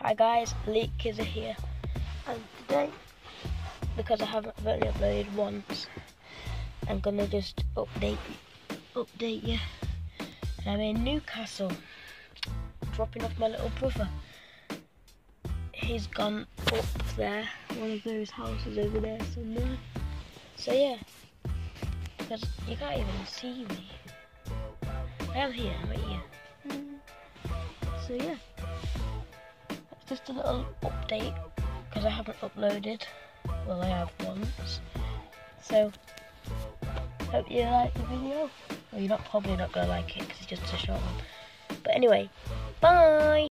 Hi guys, Leak is here, and today, because I haven't I've only uploaded once, I'm gonna just update update you. And I'm in Newcastle, dropping off my little brother. He's gone up there, one of those houses over there somewhere. So yeah, because you can't even see me. I am here, I'm right here. Mm. So yeah just a little update because I haven't uploaded. Well, I have once. So, hope you like the video. Well, you're not probably not gonna like it because it's just a short one. But anyway, bye.